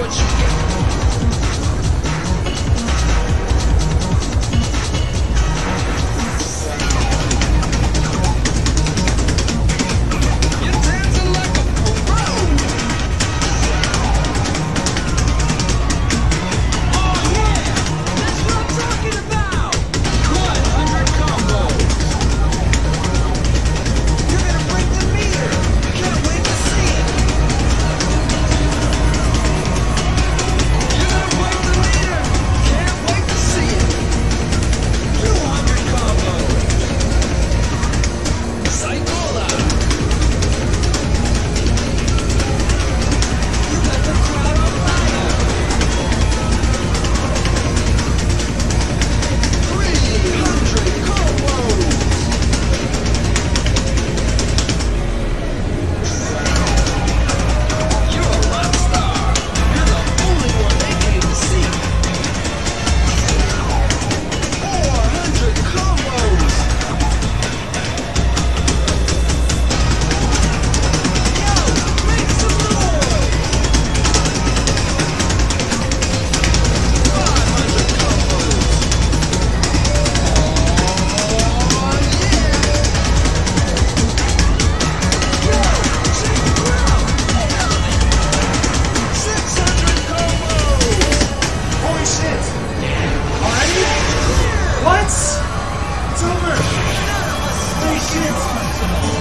what you Already? What? It's over! Holy shit!